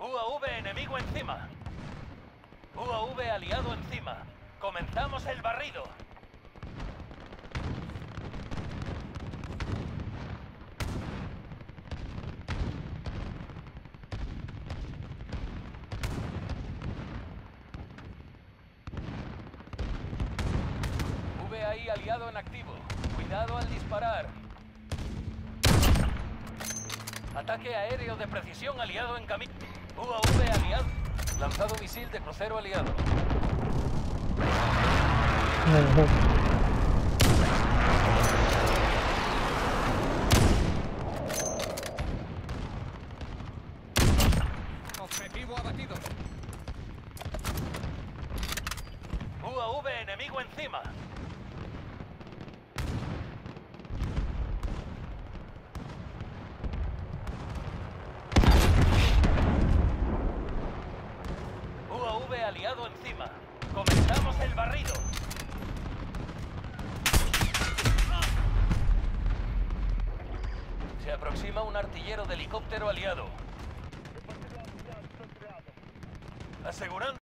UAV enemigo encima. UAV aliado encima. Comenzamos el barrido. VAI aliado en activo. Cuidado al disparar. Ataque aéreo de precisión aliado en camino. UAV aliado. Lanzado misil de crucero aliado. Objetivo abatido. UAV enemigo encima. Aliado encima. Comenzamos el barrido. Se aproxima un artillero de helicóptero aliado. Asegurando.